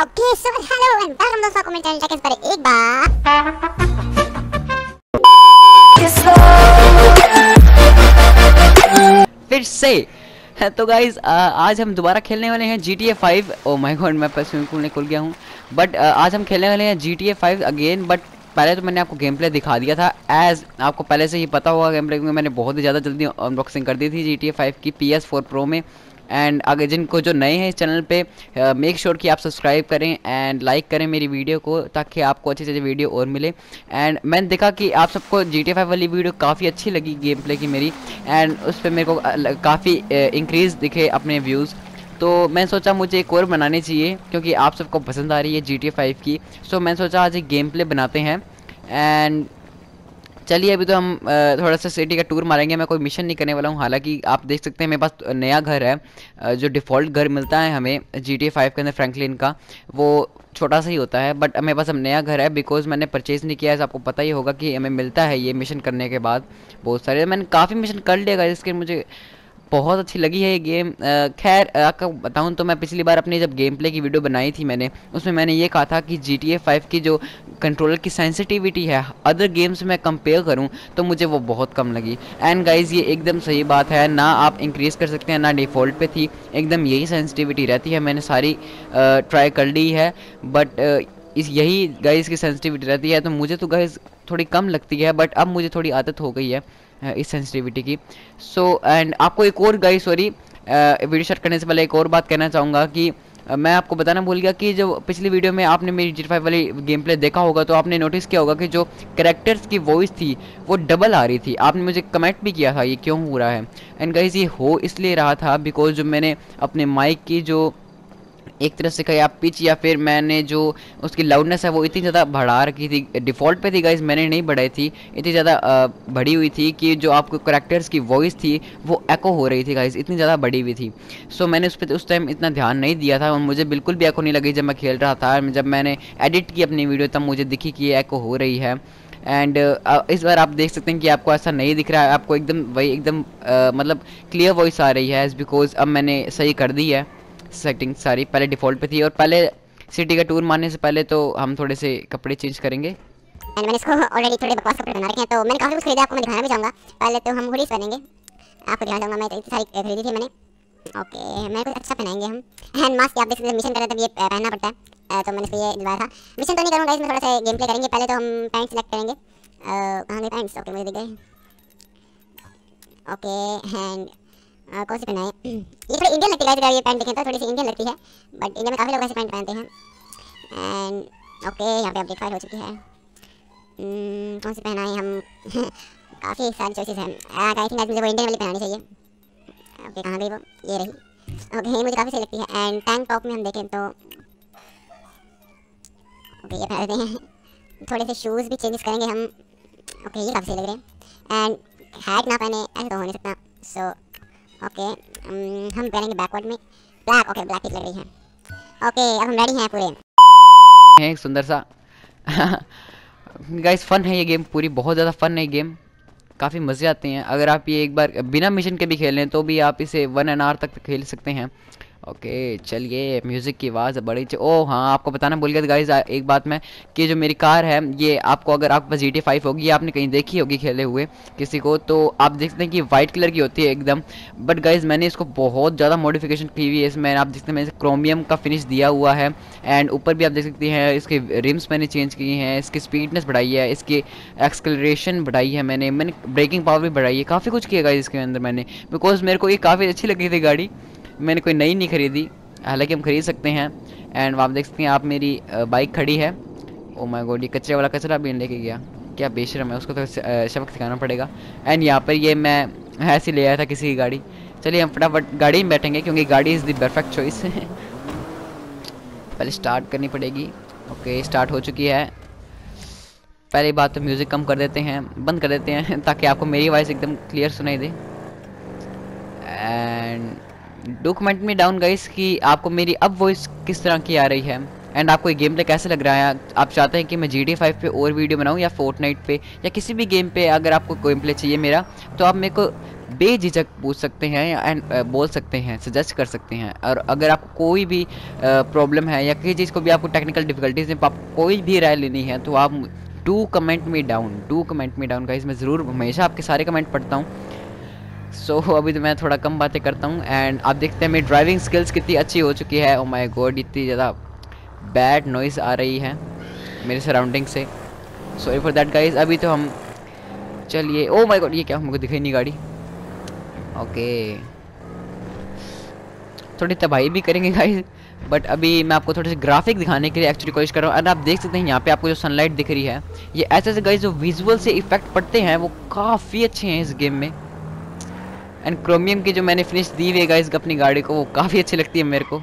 Okay so hello and welcome दोस्तों को मेरे चैनल पर एक बार फिर से तो गाइज़ आज हम दोबारा खेलने वाले हैं G T A five oh my God मैं स्विमिंग पूल में खुल गया हूँ. बट आज हम खेलने वाले हैं G T A five again but पहले तो मैंने आपको गेम प्ले दिखा दिया था. एज आपको पहले से ही पता होगा गेम प्ले क्योंकि मैंने बहुत ही ज़्यादा जल्दी अनबॉक्सिंग कर दी थी टी ए फाइव की पी एस फोर प्रो में. एंड अगर जिनको जो नए हैं इस चैनल पे मेक श्योर कि आप सब्सक्राइब करें एंड लाइक करें मेरी वीडियो को ताकि आपको अच्छी अच्छी वीडियो और मिले। एंड मैंने देखा कि आप सबको जी टी फाइव वाली वीडियो काफ़ी अच्छी लगी गेम प्ले की मेरी। एंड उस पर मेरे को काफ़ी इंक्रीज़ दिखे अपने व्यूज़ तो मैं सोचा मुझे एक और बनानी चाहिए क्योंकि आप सबको पसंद आ रही है जी टी फाइव की। सो मैंने सोचा आज एक गेम प्ले बनाते हैं। एंड चलिए, अभी तो हम थोड़ा सा सिटी का टूर मारेंगे। मैं कोई मिशन नहीं करने वाला हूँ। हालाँकि आप देख सकते हैं, मेरे पास नया घर है जो डिफ़ॉल्ट घर मिलता है हमें जी टी फाइव के अंदर फ्रैंकलिन का। वो छोटा सा ही होता है बट मेरे पास अब नया घर है बिकॉज़ मैंने परचेज़ नहीं किया। है आपको पता ही होगा कि हमें मिलता है ये मिशन करने के बाद। बहुत सारे, मैंने काफ़ी मिशन कर लिया इसके मुझे बहुत अच्छी लगी है ये गेम। खैर, आपको बताऊँ तो मैं पिछली बार अपनी जब गेम प्ले की वीडियो बनाई थी मैंने, उसमें मैंने ये कहा था कि जी टी ए फाइव की जो कंट्रोलर की सेंसिटिविटी है अदर गेम्स में कंपेयर करूँ तो मुझे वो बहुत कम लगी। एंड गाइज़ ये एकदम सही बात है, ना आप इंक्रीज़ कर सकते हैं, ना डिफ़ॉल्ट पे थी, एकदम यही सेंसिटिविटी रहती है, मैंने सारी ट्राई कर ली है बट इस यही गाइज़ की सेंसिटिविटी रहती है तो मुझे तो गाइज़ थोड़ी कम लगती है बट अब मुझे थोड़ी आदत हो गई है। इस सेंसिटिविटी की। सो so, एंड आपको एक और गाइस सॉरी वीडियो शट करने से पहले एक और बात कहना चाहूँगा कि मैं आपको बताना भूल गया कि जो पिछली वीडियो में आपने मेरी जी फाइव वाली गेम प्ले देखा होगा तो आपने नोटिस किया होगा कि जो करेक्टर्स की वॉइस थी वो डबल आ रही थी। आपने मुझे कमेंट भी किया था ये क्यों हो रहा है? एंड गाइज़ ये हो इसलिए रहा था बिकॉज़ जो मैंने अपने माइक की जो एक तरह से कहीं आप पिच या फिर मैंने जो उसकी लाउडनेस है वो इतनी ज़्यादा बढ़ा रखी थी डिफ़ॉल्ट पे थी गाइज़ मैंने नहीं बढ़ाई थी। इतनी ज़्यादा बढ़ी हुई थी कि जो आपको करेक्टर्स की वॉइस थी वो एको हो रही थी गाइज़ इतनी ज़्यादा बढ़ी हुई थी। सो मैंने उस पर उस टाइम इतना ध्यान नहीं दिया था और मुझे बिल्कुल भी एको नहीं लगी जब मैं खेल रहा था। जब मैंने एडिट की अपनी वीडियो तब मुझे दिखी कि ये एको हो रही है। एंड uh, इस बार आप देख सकते हैं कि आपको ऐसा नहीं दिख रहा है। आपको एकदम वही एकदम uh, मतलब क्लियर वॉइस आ रही है एज बिकॉज़ अब मैंने सही कर दी है। सेटिंग सारी पहले डिफ़ॉल्ट पे थी और पहले सिटी का टूर मारने से पहले तो हम थोड़े से कपड़े चेंज करेंगे। मैंने इसको ऑलरेडी थोड़े बकवास कपड़े बना रखे हैं तो मैंने काफ़ी कुछ खरीदा, आपको मैं दिखाना भी चाहूँगा। पहले तो हम हुडीज पहनेंगे। आपको दिखाना चाहूँगा, मैं इतनी सारी खरीदी थी मैंने। ओके मैं कुछ अच्छा पहनाएँगे हम। हैंड मास्क आप देख सकते मिशन कर रहे तब ये पहनना पड़ता है। तो मैंने इसको ये दिलवाया था। मिशन तो नहीं करूँगा, इसमें थोड़ा सा गेम प्ले करेंगे। पहले तो हम पैंट सेलेक्ट करेंगे। कहाँ गए पैंट्स ओके मुझे दिख गए। ओके हैंड कौन सी पहनाए ये थोड़ी इंडियन लगती है ये पैंट देखें तो थोड़ी सी इंडियन लगती है बट इंडिया में काफ़ी लोग ऐसे पैंट पहनते हैं। एंड ओके यहाँ पे अपडेट फ़ाइल हो चुकी है। Hmm, कौन सी पहनाए हम? काफ़ी सारी चॉइसेस हैं। आई थिंक मुझे वो इंडियन वाली पहनानी चाहिए। ओके कहाँ गई वो? ये रही। ओके ये मुझे काफ़ी सही लगती है। एंड टैंक टॉप में हम देखें तो ओके ये पहनते हैं। थोड़े से शूज़ भी चेंजेस करेंगे हम। ओके ये काफ़ी सही लग रहे हैं। एंड हैट ना पहने ऐसा तो हो नहीं सकता। सो so, ओके um, हम पहनेंगे बैकवर्ड में। ब्लैक ओके ब्लैक लग रही है। ओके अब हम रेडी हैं पूरे। है सुंदर सा। गाइस फन है ये गेम पूरी बहुत ज़्यादा फन है गेम काफ़ी मज़े आते हैं। अगर आप ये एक बार बिना मिशन के भी खेलें तो भी आप इसे वन एन आवर तक खेल सकते हैं। ओके, चलिए म्यूज़िक की आवाज़ बड़ी ओ हाँ आपको बताना भूल गया था गाइज़ एक बात मैं, कि जो मेरी कार है, ये आपको अगर आपके पास जी टी फाइव होगी, आपने कहीं देखी होगी खेले हुए, किसी को तो आप देख सकते हैं कि वाइट कलर की होती है एकदम बट गाइज़ मैंने इसको बहुत ज़्यादा मॉडिफिकेशन की हुई है, इसमें आप देखते हैं, मैंने क्रोमियम का फिनिश दिया हुआ है एंड ऊपर भी आप देख सकते हैं, इसके रिम्स मैंने चेंज किए हैं, इसकी स्पीडनेस बढ़ाई है, इसकी एक्सकलरेशन बढ़ाई है मैंने मैंने ब्रेकिंग पावर भी बढ़ाई है, काफ़ी कुछ किया गाइज़ इसके अंदर मैंने बिकॉज़ मेरे को ये काफ़ी अच्छी लगी थी गाड़ी मैंने कोई नई नहीं खरीदी। हालाँकि हम खरीद सकते हैं। एंड आप देख सकते हैं, आप मेरी बाइक खड़ी है। ओ माय गॉड ये कचरे वाला कचरा भी लेके गया। क्या बेशरम है, उसको तो सबक सिखाना पड़ेगा। एंड यहाँ पर ये मैं ऐसे ले आया था किसी की गाड़ी। चलिए हम फटाफट गाड़ी में बैठेंगे, क्योंकि गाड़ी इज़ दी परफेक्ट चॉइस पहले स्टार्ट करनी पड़ेगी। ओके स्टार्ट हो चुकी है। पहली बात तो म्यूज़िक कम कर देते हैं, बंद कर देते हैं, ताकि आपको मेरी वॉइस एकदम क्लियर सुनाई दे। एंड डॉक्यूमेंट में डाउन गाइस कि आपको मेरी अब वॉइस किस तरह की आ रही है? एंड आपको गेम प्ले कैसे लग रहा है? आप चाहते हैं कि मैं जी डी फाइव पे और वीडियो बनाऊँ या फोर्ट नाइट पे या किसी भी गेम पे अगर आपको गेम प्ले चाहिए मेरा तो आप मेरे को बेझिझक पूछ सकते हैं एंड बोल सकते हैं सजेस्ट कर सकते हैं। और अगर आपको कोई भी प्रॉब्लम है या किसी चीज़ को भी आपको टेक्निकल डिफिकल्टीज में आप कोई भी राय लेनी है तो आप टू कमेंट में डाउन टू कमेंट में डाउन गाइस मैं ज़रूर, हमेशा आपके सारे कमेंट पढ़ता हूँ। सो so, अभी तो मैं थोड़ा कम बातें करता हूँ एंड आप देखते हैं मेरी ड्राइविंग स्किल्स कितनी अच्छी हो चुकी है। ओ माय गॉड इतनी ज़्यादा बैड नॉइज़ आ रही है मेरे सराउंडिंग से। सॉरी फॉर देट गाइज़ अभी तो हम चलिए। ओ माय गॉड ये क्या? हमको दिखाई नहीं गाड़ी। Okay okay. थोड़ी तबाही भी करेंगे गाइज़ बट अभी मैं आपको थोड़े से ग्राफिक दिखाने के लिए एक्चुअली कोशिश कर रहा हूँ। और आप देख सकते हैं यहाँ पे आपको जो सनलाइट दिख रही है ये ऐसे ऐसे गाइस जो विजुअल से इफ़ेक्ट पड़ते हैं वो काफ़ी अच्छे हैं इस गेम में। एंड क्रोमियम की जो मैंने फिनिश दी हुई है गाइस अपनी गाड़ी को, वो काफ़ी अच्छी लगती है मेरे को।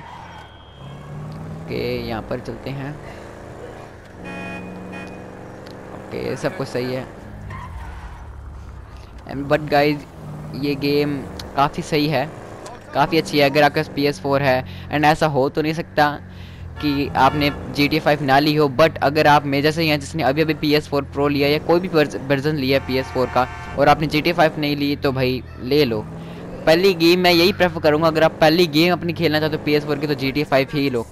ओके यहाँ पर चलते हैं। ओके सब कुछ सही है। एंड बट गाइज़ ये गेम काफ़ी सही है। काफ़ी अच्छी है। अगर आपके पास पी है एंड ऐसा हो तो नहीं सकता। कि आपने जी टी फाइव ना ली हो बट अगर आप मेजर से हैं जिसने अभी अभी पी एस फोर प्रो लिया या कोई भी वर्जन लिया है पी एस फोर का, और आपने जी टी फाइव नहीं ली तो भाई ले लो। पहली गेम मैं यही प्रेफर करूँगा, अगर आप पहली गेम अपनी खेलना चाहते हो पी एस फोर की तो जी टी फाइव ही लो।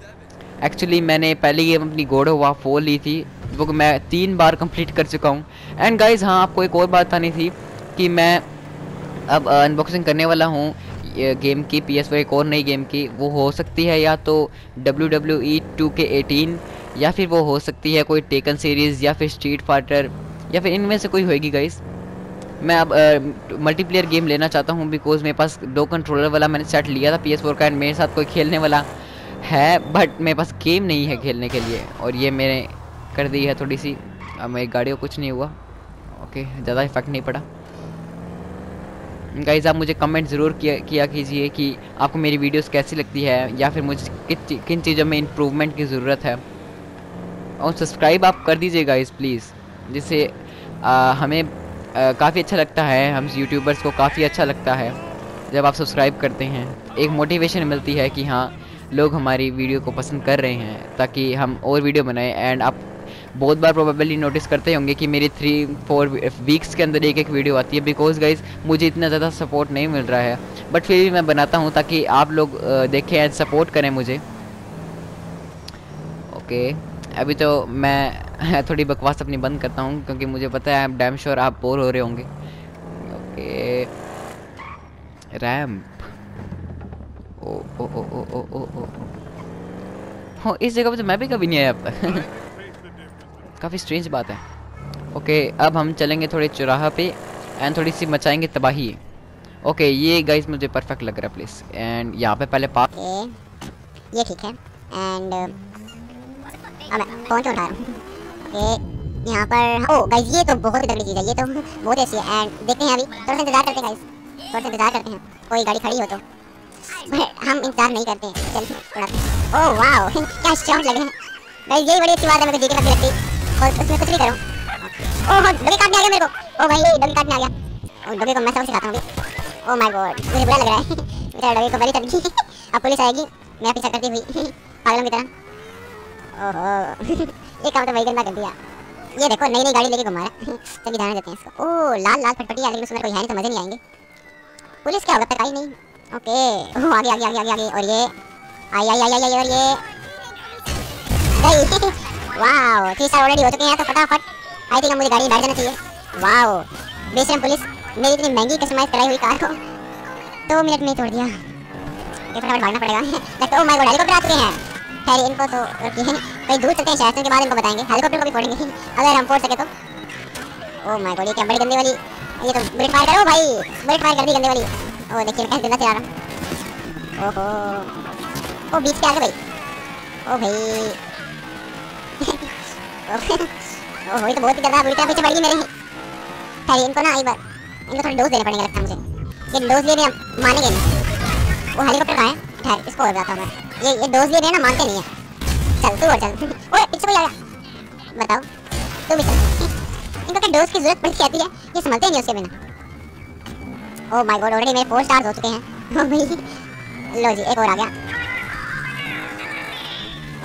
एक्चुअली मैंने पहली गेम अपनी गोडो हुआ फोर ली थी, वो मैं तीन बार कंप्लीट कर चुका हूँ। एंड गाइज़ हाँ आपको एक और बात बतानी थी कि मैं अब अनबॉक्सिंग करने वाला हूँ। गेम की पी एस एक और नई गेम की, वो हो सकती है या तो W W E two K eighteen या फिर वो हो सकती है कोई टेकन सीरीज़ या फिर स्ट्रीट फाइटर या फिर इनमें से कोई होएगी गाइस मैं अब मल्टीप्लेयर गेम लेना चाहता हूँ बिकॉज़ मेरे पास दो कंट्रोलर वाला मैंने सेट लिया था पी एस का एंड मेरे साथ कोई खेलने वाला है बट मेरे पास गेम नहीं है खेलने के लिए और ये मैंने कर दी है थोड़ी सी। अब मेरी गाड़ी को कुछ नहीं हुआ। ओके ज़्यादा इफ़ेक्ट नहीं पड़ा। गाइज़ आप मुझे कमेंट ज़रूर किया किया कीजिए कि आपको मेरी वीडियोस कैसी लगती है, या फिर मुझे किन चीज़ों में इम्प्रूवमेंट की ज़रूरत है। और सब्सक्राइब आप कर दीजिए गाइज़ प्लीज़ जिससे हमें काफ़ी अच्छा लगता है, हम यूट्यूबर्स को काफ़ी अच्छा लगता है, जब आप सब्सक्राइब करते हैं। एक मोटिवेशन मिलती है कि हाँ लोग हमारी वीडियो को पसंद कर रहे हैं, ताकि हम और वीडियो बनाएँ एंड आप बहुत बार प्रोबेबली नोटिस करते होंगे कि मेरी थ्री फोर वीक्स के अंदर एक एक वीडियो आती है बिकॉज़ गाइज़ मुझे इतना ज़्यादा सपोर्ट नहीं मिल रहा है। बट फिर भी मैं बनाता हूँ ताकि आप लोग देखें एंड सपोर्ट करें मुझे। ओके अभी तो मैं थोड़ी बकवास अपनी बंद करता हूँ क्योंकि मुझे पता है डैम श्योर आप बोर हो रहे होंगे। ओके रैम्प ओ ओ ओ ओ ओ ओ ओ। हो, इस जगह पे तो मैं भी कभी नहीं आया अब काफ़ी स्ट्रेंज बात है। ओके अब हम चलेंगे थोड़े चौराहा पे एंड थोड़ी सी मचाएँगे तबाही। ओके ये गाइस मुझे परफेक्ट लग रहा है प्लीज़ एंड यहाँ पे पहले पार्क ये ठीक है। एंड फ़ोन उठा यहाँ पर ओ गाइस ये तो बहुत ही चीज़ है। ये तो बहुत अच्छी है। एंड देखते हैं अभी। थोड़ा सा इंतज़ार करते हैं गाइस थोड़ा सा इंतज़ार करते हैं। कोई गाड़ी खड़ी हो तो। हम इंतज़ार नहीं करते। हैं चल, थोड़ा ओह वाओ क्या शॉट लग हैं। गाइस यही बड़ी अच्छी बात है। मेरे जीके लगती लगती और उसमें कुछ नहीं करो। ओह डोगे काटने आ गया मेरे को। ओ भाई डोगे काटने आ गया। ओ डोगे को मैं सबक सिखाता हूँ ओ माय गॉड मुझे बुरा लग रहा है। मेरा डोगे को बड़ी तनकी अब पुलिस आएगी। मैं पीछा करती हुई। पागलों की तरह। ओहो, ये काम तो भाई गंदा कर दिया। ये देखो नई नई गाड़ी लेके घुमा रहा है। चलिए ध्यान देते हैं इसको। ओ लाल लाल फटफटी आ लेकिन उसमें कोई है नहीं तो मज़े नहीं आएँगे। पुलिस क्या होगा, पता ही नहीं। ओके, ओह, आगे आगे आगे आगे आगे, और ये। आई आई आई आई और ये। गई वाओ थ्री स्टार ऑलरेडी हो चुके हैं तो फटाफट। आई थिंक मुझे गाड़ी, बैठ जाना चाहिए। वाओ बेशरम पुलिस, मेरी इतनी महँगी कस्टमाइज कराई हुई कार को। दो मिनट में तोड़ दिया। ये फटाफट भागना पड़ेगा। लगता ओ माय गॉड हेलीकॉप्टर आ चुके हैं। खैर, इनको तो रखिए कहीं दूर चलते हैं, शायद के बाद इनको बताएँगे। हेलीकॉप्टर को भी फोड़ेंगे अगर हम फोड़ सके तो। ओ माय गॉड ये क्या बड़ी गंदी वाली ये तो बुलेट फायर करो भाई बुलेट फायर कर दी गंदी वाली। ओ देखिए, मैं कैसे गंदा चला रहा हूँ। ओहो ओ बीच के आगे भाई। ओ भाई। ये तो बहुत ही ज़्यादा उल्टा पीछे पड़ गई मेरे खैर इनको ना एक बार, इनको थोड़ा डोज देना पड़ेगा लगता मुझे। ये डोज ले रहे हैं मानेंगे नहीं। वो हेलीकॉप्टर कहाँ है, ठहर, इसको और बताता हूँ मैं। ये ये डोज ले रहे ना, मानते नहीं है। चल, तू और चल। ओए, पीछे कोई आ गया। बताओ, तू भी चल। इनको क्या डोज की ज़रूरत पड़ती रहती है? ये समझते नहीं उसके बिना। ओह माय गॉड ऑलरेडी मेरे फोर स्टार्स हो चुके हैं। ओ भाई लो जी, एक और आ गया।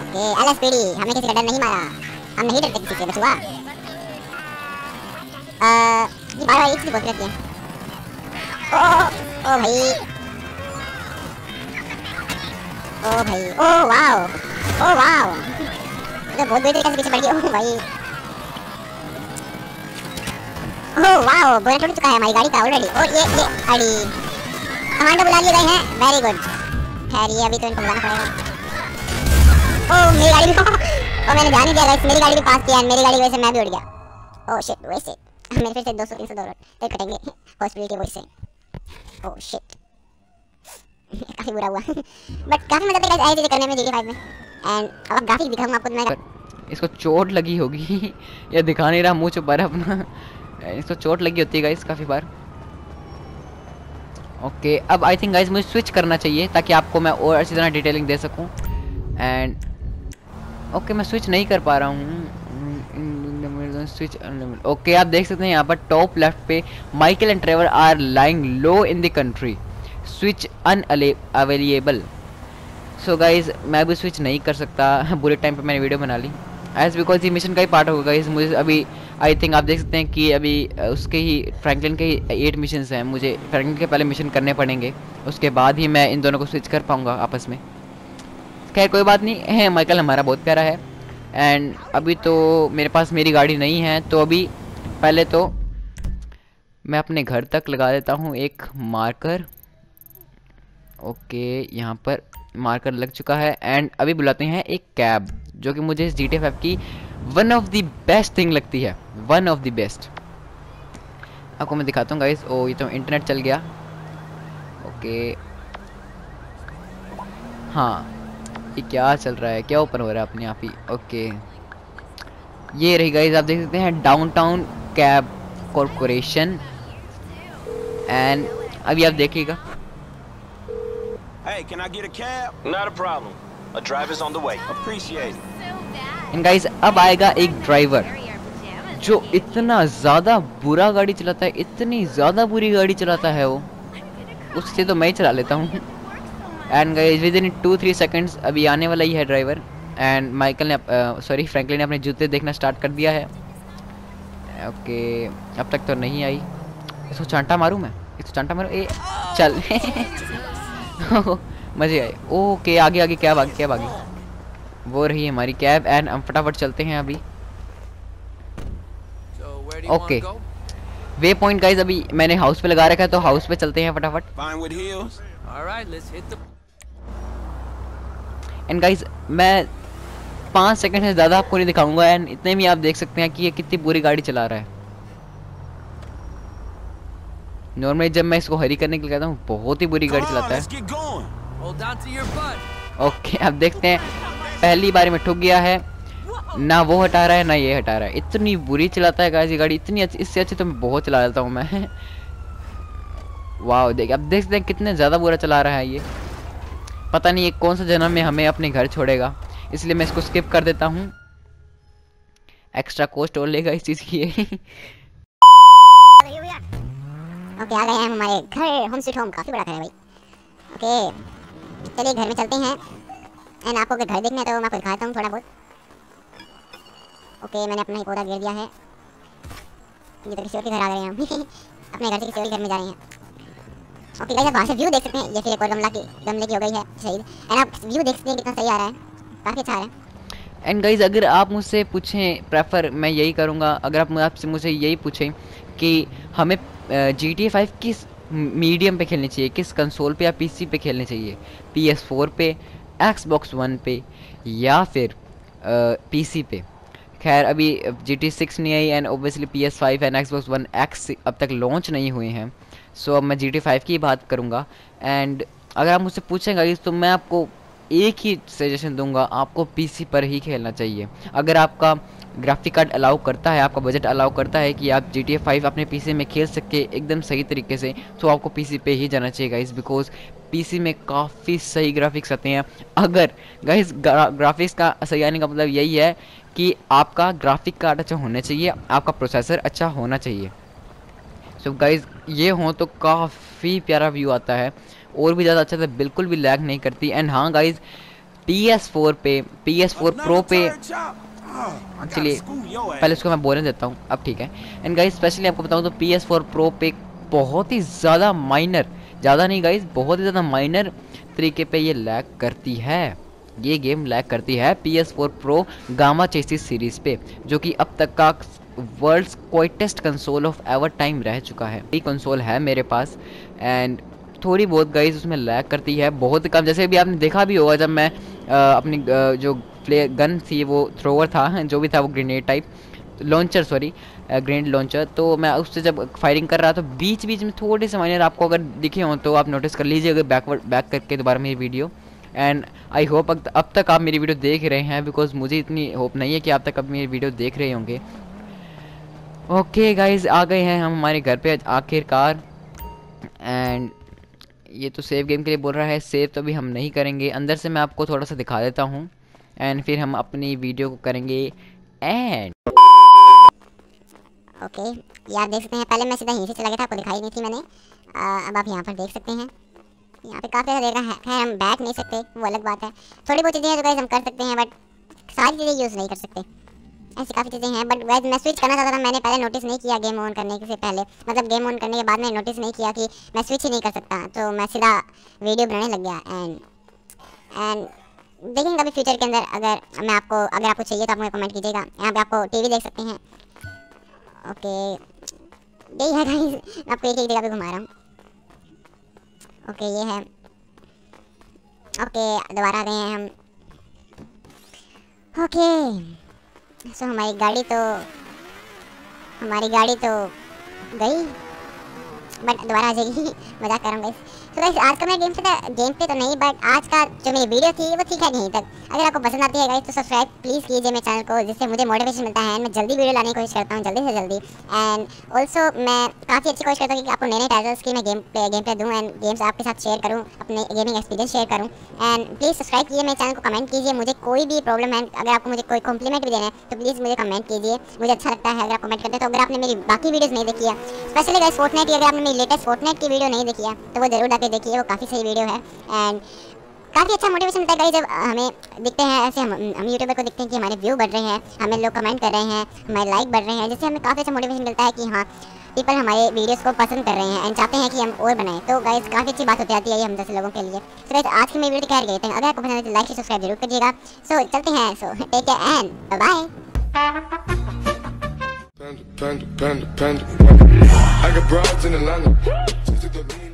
ओके एलएसपीडी हमने किसी का डर नहीं मारा। हम नहीं डरते किसी से बचुआ ये बार बार एक चीज़ बोलती रहती है ओ ओ भाई ओ भाई ओ वाओ ओ वाओ तो बहुत बुरी तरीके से पीछे पड़ गई ओ भाई ओ वाओ बोनट टूट चुका है हमारी गाड़ी का ऑलरेडी और ये ये अड़ी कमांडो बुला लिए गए हैं वेरी गुड खैर ये अभी तो इनको बुलाना पड़ेगा ओ मेरी गाड़ी ओ मैंने ध्यान नहीं दिया गाइस मेरी गाड़ी भी पास किया है मेरी गाड़ी की वजह से मैं भी उड़ गया। ओ शिट वैसे मेरे फिर से 200 300 डॉलर तक कटेंगे। की वजह से ओ शिट काफ़ी बुरा हुआ। बट काफ़ी मज़ा आता है ऐसी चीज़ें करने में GTA 5 में। एंड अब ग्राफिक दिखाऊँगा आपको तो मैं इसको चोट लगी होगी। ये दिखा नहीं रहा मुँह छुपा रहा अपना। इसको चोट लगी होती है गाइस काफ़ी बार। ओके अब आई थिंक गाइस मुझे स्विच करना चाहिए, ताकि आपको मैं और अच्छी तरह डिटेलिंग दे सकूँ। एंड ओके मैं स्विच नहीं कर पा रहा हूँ। स्विच ओके आप देख सकते हैं यहाँ पर टॉप लेफ़्ट पे Michael and Trevor are lying low in the country switch unavailable so guys मैं भी स्विच नहीं कर सकता। बुलेट टाइम पे मैंने वीडियो बना ली। एज बिकॉज़ ये मिशन का ही पार्ट होगा गाइज़ मुझे अभी आई थिंक आप देख सकते हैं कि अभी उसके ही फ्रैंकलिन के ही एट मिशन हैं। मुझे फ्रैंकलिन के पहले मिशन करने पड़ेंगे। उसके बाद ही मैं इन दोनों को स्विच कर पाऊँगा आपस में। खैर, कोई बात नहीं। है माइकल हमारा बहुत प्यारा है। एंड अभी तो मेरे पास मेरी गाड़ी नहीं है तो अभी पहले तो मैं अपने घर तक लगा देता हूँ एक मार्कर ओके यहाँ पर मार्कर लग चुका है। एंड अभी बुलाते हैं एक कैब जो कि मुझे इस जी टी की one of the best thing लगती है। वन ऑफ़ द बेस्ट आपको मैं दिखाता हूँ गाइस ओ ये तो इंटरनेट चल गया। ओके हाँ। ये क्या चल रहा है क्या ओपन हो रहा है अपने आप ही ओके ये रही गाइस आप देख सकते हैं डाउनटाउन कैब कॉरपोरेशन एंड अभी आप देखिएगा Hey, can I get a cab? Not a problem. A driver's on the way. Appreciate it. And guys अब आएगा एक ड्राइवर जो इतना ज़्यादा बुरा गाड़ी चलाता है इतनी ज़्यादा बुरी गाड़ी चलाता है वो उससे तो मैं ही चला लेता हूँ and guys within two three seconds अभी आने वाला ही है ड्राइवर एंड माइकल ने सॉरी फ्रैंकलिन ने अपने जूते देखना स्टार्ट कर दिया है. ओके okay, अब तक तो नहीं आई. इसको चांटा मारूँ मैं? इसको चांटा मारूँ? ए चल. मज़े आए. ओके आगे आगे कैब आगे कैब आगे. वो रही हमारी कैब एंड हम फटाफट चलते हैं अभी. ओके वे पॉइंट गाइज़ अभी मैंने हाउस पे लगा रखा है तो हाउस पे चलते हैं फटाफट? एंड गाइज़ मैं पाँच सेकंड से ज़्यादा आपको नहीं दिखाऊँगा एंड इतने में आप देख सकते हैं कि ये कितनी बुरी गाड़ी चला रहा है। नॉर्मली जब मैं इसको हरी करने के लिए कहता हूँ बहुत ही बुरी गाड़ी चलाता. है। ओके अब देखते हैं पहली बार में ठुक गया है। ना वो हटा रहा है ना ये हटा रहा है। इतनी बुरी चलाता है गाइस ये गाड़ी इतनी अच्छी इससे अच्छी तो मैं बहुत चला लेता हूँ मैं। वाह देख अब देख सकते हैं कितने ज़्यादा बुरा चला रहा है ये। पता नहीं ये कौन सा जन्म में हमें अपने घर छोड़ेगा। इसलिए मैं इसको स्किप कर देता हूँ। एक्स्ट्रा कॉस्ट और लेगा इस चीज़ की। ओके आ गए हैं हमारे घर होम स्वीट होम काफ़ी बड़ा घर है भाई। ओके चलिए घर में चलते हैं। एंड आपको घर देखना तो मैं दिखाता हूँ थोड़ा बहुत। ओके मैंने अपना ही पौधा गिर दिया है। ये तो किसी और के घर आ गए हम। अपने घर से किसी और घर में जा रहे हैं। ओके गाइस आप वहाँ से व्यू देख सकते हैं। ये फिर एक और गमला की गमले की हो गई है, शहीद। एंड आप व्यू देख सकते हैं कितना सही आ रहा है। काफ़ी अच्छा आ रहा है। एंड गाइज़ अगर आप मुझसे पूछें प्रेफर मैं यही करूँगा। अगर आप आपसे मुझे यही पूछें कि हमें टी फाइव किस मीडियम पे खेलनी चाहिए? किस कंसोल पे या पीसी पे खेलनी चाहिए? पी एस फोर पे एक्स बॉक्स वन पे या फिर पीसी पे? खैर, अभी जी टी सिक्स नहीं आई and obviously P S five and Xbox one X अब तक लॉन्च नहीं हुए हैं। सो अब मैं जी टी फाइव की बात करूँगा। एंड अगर आप मुझसे पूछेंगे तो मैं आपको एक ही सजेशन दूँगा, आपको पीसी पर ही खेलना चाहिए। अगर आपका ग्राफिक कार्ड अलाउ करता है आपका बजट अलाउ करता है कि आप जी टी फाइव अपने पीसी में खेल सके एकदम सही तरीके से तो आपको पीसी पे ही जाना चाहिए गाइस बिकॉज़ पीसी में काफ़ी सही ग्राफिक्स आते हैं। अगर गाइस ग्राफिक्स का सही आने का मतलब यही है कि आपका ग्राफिक कार्ड अच्छा होना चाहिए आपका प्रोसेसर अच्छा होना चाहिए। सो so गाइज़ ये हो तो काफ़ी प्यारा व्यू आता है और भी ज़्यादा अच्छा तो बिल्कुल भी लैग नहीं करती। एंड हाँ गाइज़ पी एस फोर पे पी एस फोर प्रो पे चलिए your ass. पहले उसको मैं बोलने देता हूँ। अब ठीक है। एंड गाइज़ स्पेशली आपको बताऊँ तो पी एस फोर प्रो पे बहुत ही ज़्यादा माइनर ज़्यादा नहीं गाइस बहुत ही ज़्यादा माइनर तरीके पे ये लैग करती है। ये गेम लैग करती है P S four pro gamma chassis series पे जो कि अब तक का world's quietest console of ever time रह चुका है। ये कंसोल है मेरे पास। एंड थोड़ी बहुत गाइज़ उसमें लैग करती है। बहुत कम जैसे भी आपने देखा भी होगा जब मैं आ, अपनी आ, जो प्ले गन थी वो थ्रोवर था, जो भी था वो grenade type launcher sorry grenade launcher तो मैं उससे जब फायरिंग कर रहा था बीच बीच में थोड़े से माइनर आपको अगर दिखे हों तो आप नोटिस कर लीजिए, अगर बैकवर्ड बैक करके दोबारा मेरी वीडियो एंड आई होप अब तक आप मेरी वीडियो देख रहे हैं बिकॉज़ मुझे इतनी होप नहीं है कि आप तक अब मेरी वीडियो देख रहे होंगे। ओके गाइज़ आ गए हैं हम हमारे घर पे आखिरकार। एंड ये तो सेव गेम के लिए बोल रहा है सेव तो अभी हम नहीं करेंगे। अंदर से मैं आपको थोड़ा सा दिखा देता हूँ। एंड फिर हम अपनी वीडियो को करेंगे एंड ओके ये आप देख सकते हैं पहले मैं सीधा यहीं से चला गया था आपको दिखाई नहीं थी मैंने। आ, अब आप यहाँ पर देख सकते हैं। यहाँ पे काफ़ी देखा है हम बैठ नहीं सकते वो अलग बात है। थोड़ी बहुत चीज़ें हैं जो हम कर सकते हैं बट सारी चीज़ें यूज़ नहीं कर सकते। ऐसी काफ़ी चीज़ें हैं बट गाइस मैं स्विच करना चाहता था मैंने पहले नोटिस नहीं किया गेम ऑन करने से पहले। मतलब गेम ऑन करने के बाद मैंने नोटिस नहीं किया कि मैं स्विच ही नहीं कर सकता तो मैं सीधा वीडियो बनाने लग गया एंड एंड देखेंगे अभी फ्यूचर के अंदर, अगर मैं आपको, अगर आपको चाहिए तो आप मुझे कमेंट कीजिएगा। यहाँ पे आपको टीवी देख सकते हैं। ओके यही है गाइस आपको एक एक जगह पे घुमा रहा हूँ। ओके ये है। ओके दोबारा आ गए हैं हम। ओके सो हमारी गाड़ी तो हमारी गाड़ी तो गई। बट दोबारा आ जाएगी। मज़ाक कर रहा हूँ गाइस तो आज का मेरा गेम था गेम पे तो नहीं बट आज का जो मेरी वीडियो थी, वो ठीक है नहीं तक अगर आपको पसंद आती है गाइस तो सब्सक्राइब प्लीज़ कीजिए मेरे चैनल को, जिससे मुझे मोटिवेशन मिलता है। मैं जल्दी वीडियो लाने की कोशिश करता हूँ, जल्दी से जल्दी। एंड ऑल्सो मैं काफ़ी अच्छी कोशिश करता हूँ कि आपको नए नए टाइटल्स की मैं गेम पे गेम पे दूँ एंड गेम्स आपके साथ शेयर करूँ, अपने गेमिंग एक्सपीरियंस शेयर करूँ। एंड प्लीज़ सब्सक्राइब कीजिए मेरे चैनल को कमेंट कीजिए। मुझे कोई भी प्रॉब्लम है, अगर आपको मुझे कोई कॉम्प्लीमेंट भी देना है तो प्लीज़ मुझे कमेंट कीजिए। मुझे अच्छा लगता है अगर आप कमेंट करते हैं तो अगर आपने मेरी बाकी वीडियोज़ नहीं देखी है। स्पेशली गाइस फोर्टनाइट अगर आपने मेरी लेटेस्ट फोर्टनाइट की वीडियो नहीं देखी है तो वो ज़रूर जाके देखिए, वो काफ़ी सही वीडियो है। एंड काफ़ी अच्छा मोटिवेशन मिलता है गाइस जब हमें दिखते हैं, ऐसे हम हम यूट्यूबर को दिखते हैं कि हमारे व्यू बढ़ रहे हैं, हमें लोग कमेंट कर रहे हैं, हमारे लाइक बढ़ रहे हैं, जिससे हमें काफ़ी अच्छा मोटिवेशन मिलता है कि हाँ पीपल हमारे वीडियोस को पसंद कर रहे हैं एंड चाहते हैं कि हम और बनाएँ। तो गाइस काफ़ी अच्छी बात होती जाती है ये हम जैसे लोगों के लिए। तो गाइस आज की मेरी वीडियो कह गए थे अगर आपको पसंद है तो लाइक सब्सक्राइब ज़रूर करिएगा सो चलते हैं। So take care and bye Panda, panda, panda, panda. I got broads in Atlanta.